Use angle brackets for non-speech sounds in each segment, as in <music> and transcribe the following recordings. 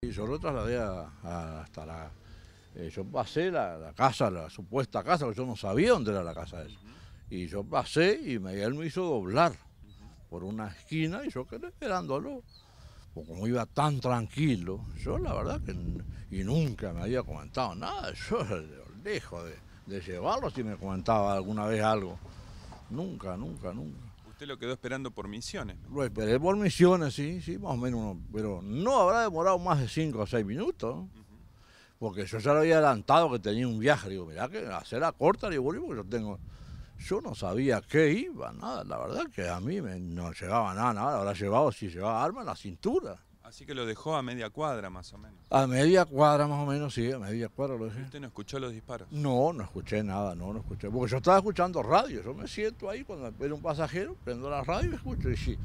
Y yo lo trasladé hasta la... Eh, yo pasé la, casa, la supuesta casa, porque yo no sabía dónde era la casa de él. Y yo pasé y me, él me hizo doblar por una esquina y yo quedé esperándolo. Porque como iba tan tranquilo, yo la verdad que y nunca me había comentado nada. Yo <laughs> lejos de, de llevarlo si me comentaba alguna vez algo. Nunca, nunca, nunca. Usted lo quedó esperando por misiones. Lo esperé por misiones, sí, sí, más o menos. Pero no habrá demorado más de 5 o 6 minutos. Porque yo ya lo había adelantado que tenía un viaje. Digo, mirá que hacer la corta, digo, porque yo tengo. Yo no sabía qué iba, nada. La verdad que a mí me, no llegaba nada, nada. Habrá llevado, si llevaba arma, en la cintura. Así que lo dejó a media cuadra más o menos. A media cuadra más o menos, sí, a media cuadra lo dejé. ¿Usted no escuchó los disparos? No, no escuché nada, no, no escuché. Porque yo estaba escuchando radio, yo me siento ahí cuando espero un pasajero, prendo la radio y escucho. Y si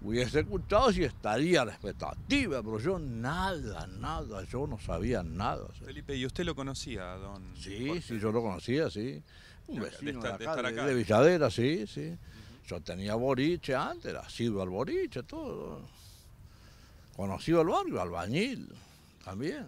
hubiese escuchado, sí estaría la expectativa, pero yo nada, nada, yo no sabía nada. Felipe, ¿y usted lo conocía, don? Sí, sí, yo lo conocía, sí. Un vecino de, acá, de, Villadera, sí, sí. Yo tenía boliche antes, era sido al boliche, todo conocido el barrio, albañil también.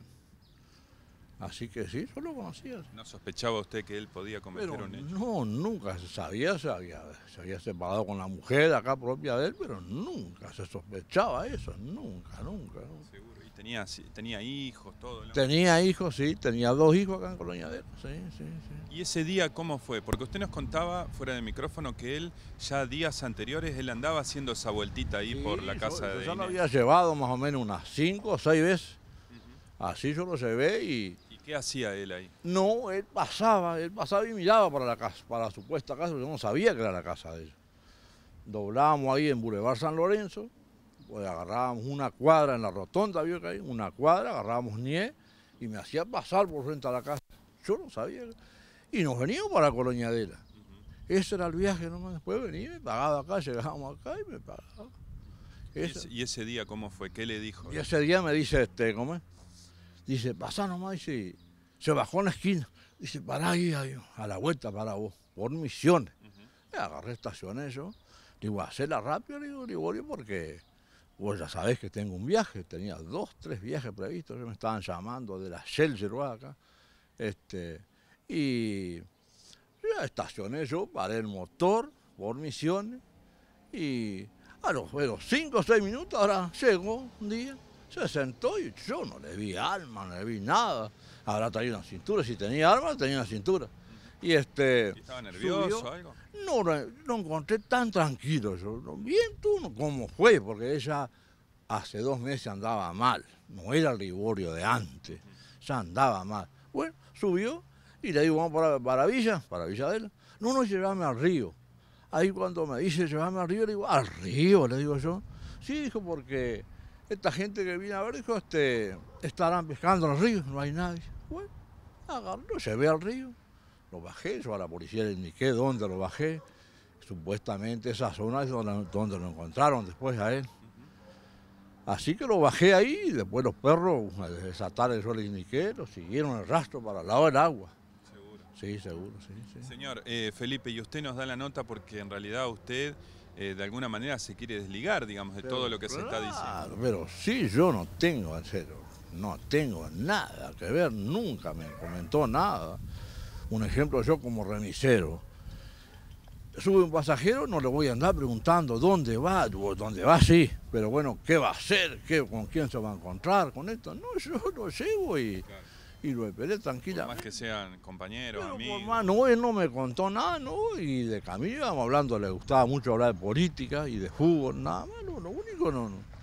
Así que sí, yo lo conocía. ¿No sospechaba usted que él podía cometer un hecho? No, nunca se sabía, se había, se había separado con la mujer acá propia de él, pero nunca se sospechaba eso, nunca, nunca. Seguro, tenía, tenía hijos, todo. Tenía hijos, sí, tenía dos hijos acá en Coloñadero, sí, sí, sí. ¿Y ese día cómo fue? Porque usted nos contaba fuera de micrófono que él, ya días anteriores, él andaba haciendo esa vueltita ahí por la casa de yo lo había llevado más o menos unas cinco o seis veces. Así yo lo llevé y ¿Qué hacía él ahí? No, él pasaba, él pasaba y miraba para la casa, para la supuesta casa, porque yo no sabía que era la casa de ellos. Doblábamos ahí en Boulevard San Lorenzo, pues agarrábamos una cuadra en la rotonda, vio que una cuadra, agarrábamos nie y me hacía pasar por frente a la casa. Yo no sabía. Y nos veníamos para Coloñadera. Ese era el viaje nomás. Después venía, me pagaba acá, llegábamos acá y me pagaba. ¿Y ese día cómo fue? ¿Qué le dijo? Y ese día me dice, este, ¿cómo es? Dice, pasa nomás, dice, se bajó en la esquina. Dice, pará ahí, a la vuelta para vos, por misiones. agarré estaciones yo. Digo, hacerla rápido, digo, digo, porque vos ya sabés que tengo un viaje. Tenía dos, tres viajes previstos. me estaban llamando de la Shell acá. Este, y ya estacioné yo, paré el motor por misiones. Y a los, los cinco o seis minutos ahora llego un día se sentó y yo no le vi alma, no le vi nada. Habrá traído una cintura, si tenía arma, tenía una cintura. Y este. ¿Estaba nervioso o algo? No, lo encontré tan tranquilo. Yo, bien tú, ¿cómo fue? Porque ella hace dos meses andaba mal. No era el Liborio de antes. Ya andaba mal. Bueno, subió y le digo, vamos para, para Villa, para Villa de él. No, no, llévame al río. Ahí cuando me dice, llévame al río, le digo, al río, le digo yo. Sí, dijo, porque esta gente que viene a ver dijo, este, estarán pescando en los ríos, no hay nadie. Bueno, agarró, lo llevé al río, lo bajé, yo a la policía le indiqué dónde lo bajé. Supuestamente esa zona es donde, donde lo encontraron después a él. Así que lo bajé ahí y después los perros, esa tarde yo les indiqué, lo siguieron el rastro para el lado del agua. Seguro. Sí, seguro, sí. sí. Señor eh, Felipe, y usted nos da la nota porque en realidad usted eh, de alguna manera se quiere desligar, digamos, de todo lo que se está diciendo. Pero sí, yo no tengo, en serio, no tengo nada que ver, nunca me comentó nada. Un ejemplo, yo como remisero, sube un pasajero, no le voy a andar preguntando dónde va, dónde va sí, pero bueno, ¿qué va a hacer? ¿Qué, ¿Con quién se va a encontrar con esto? No, yo <laughs> lo llevo y y lo esperé tranquilamente. más que sean compañeros, amigos. no, él no me contó nada, ¿no? Y de camino íbamos hablando, le gustaba mucho hablar de política y de fútbol, nada más, lo único no, no.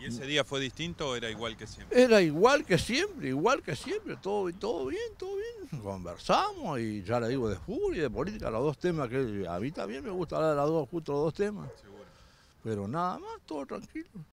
¿Y ese día fue distinto o era igual que siempre? Era igual que siempre, igual que siempre, todo, todo bien, todo bien. Conversamos y ya le digo de fútbol y de política, los dos temas que a mí también me gusta hablar de los dos, justo los dos temas. Seguro. Pero nada más, todo tranquilo.